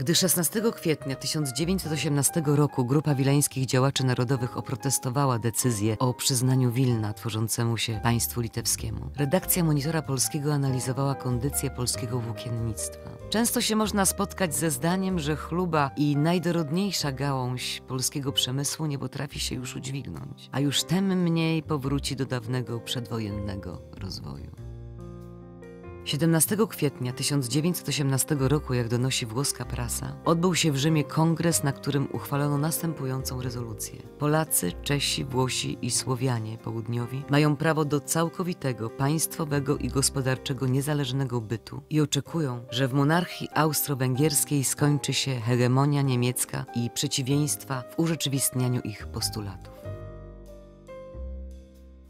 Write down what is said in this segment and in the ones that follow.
Gdy 16 kwietnia 1918 roku grupa wileńskich działaczy narodowych oprotestowała decyzję o przyznaniu Wilna tworzącemu się państwu litewskiemu, redakcja Monitora Polskiego analizowała kondycję polskiego włókiennictwa. Często się można spotkać ze zdaniem, że chluba i najdorodniejsza gałąź polskiego przemysłu nie potrafi się już udźwignąć, a już tem mniej powróci do dawnego przedwojennego rozwoju. 17 kwietnia 1918 roku, jak donosi włoska prasa, odbył się w Rzymie kongres, na którym uchwalono następującą rezolucję. Polacy, Czesi, Włosi i Słowianie południowi mają prawo do całkowitego, państwowego i gospodarczego niezależnego bytu i oczekują, że w monarchii austro-węgierskiej skończy się hegemonia niemiecka i przeciwieństwa w urzeczywistnianiu ich postulatów.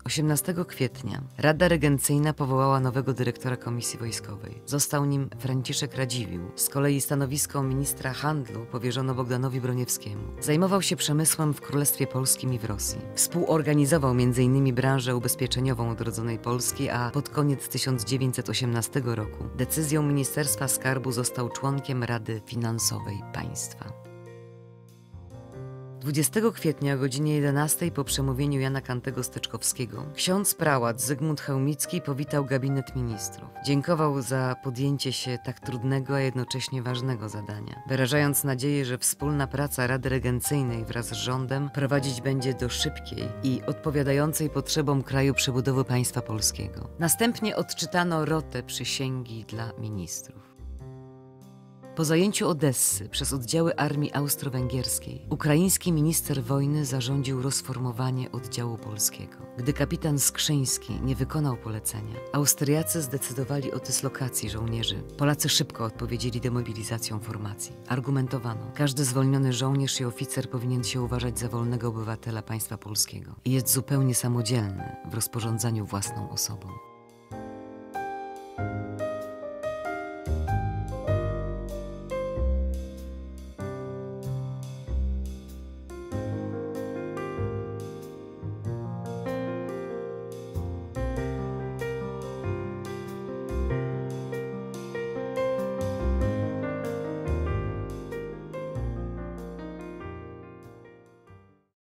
18 kwietnia Rada Regencyjna powołała nowego dyrektora Komisji Wojskowej. Został nim Franciszek Radziwiłł. Z kolei stanowisko ministra handlu powierzono Bogdanowi Broniewskiemu. Zajmował się przemysłem w Królestwie Polskim i w Rosji. Współorganizował m.in. branżę ubezpieczeniową odrodzonej Polski, a pod koniec 1918 roku decyzją Ministerstwa Skarbu został członkiem Rady Finansowej Państwa. 20 kwietnia o godzinie 11 po przemówieniu Jana Kantego Steczkowskiego ksiądz prałat Zygmunt Chełmicki powitał gabinet ministrów. Dziękował za podjęcie się tak trudnego, a jednocześnie ważnego zadania, wyrażając nadzieję, że wspólna praca Rady Regencyjnej wraz z rządem prowadzić będzie do szybkiej i odpowiadającej potrzebom kraju przebudowy państwa polskiego. Następnie odczytano rotę przysięgi dla ministrów. Po zajęciu Odessy przez oddziały armii austro-węgierskiej, ukraiński minister wojny zarządził rozformowanie oddziału polskiego. Gdy kapitan Skrzyński nie wykonał polecenia, Austriacy zdecydowali o dyslokacji żołnierzy. Polacy szybko odpowiedzieli demobilizacją formacji. Argumentowano, każdy zwolniony żołnierz i oficer powinien się uważać za wolnego obywatela państwa polskiego i jest zupełnie samodzielny w rozporządzaniu własną osobą.